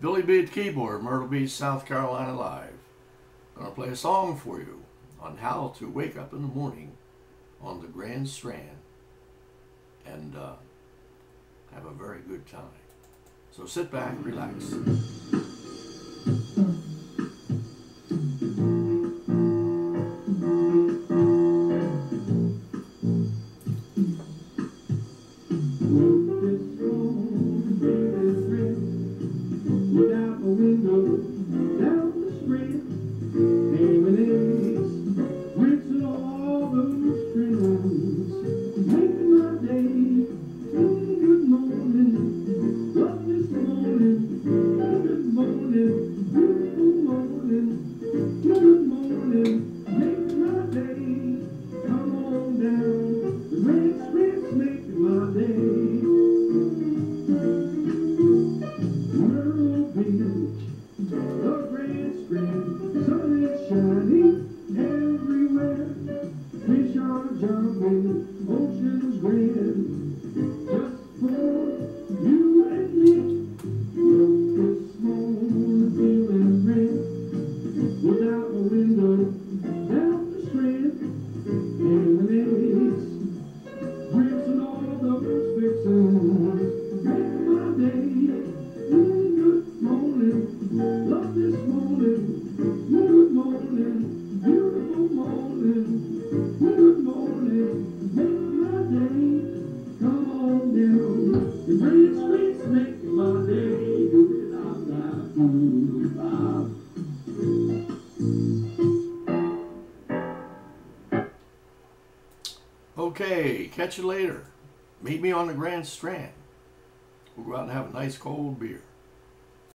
Billy B at keyboard, Myrtle Beach, South Carolina live. Gonna play a song for you on how to wake up in the morning on the Grand Strand and uh, have a very good time. So sit back, relax. Jumping, ocean's grand, Okay, catch you later. Meet me on the Grand Strand. We'll go out and have a nice cold beer.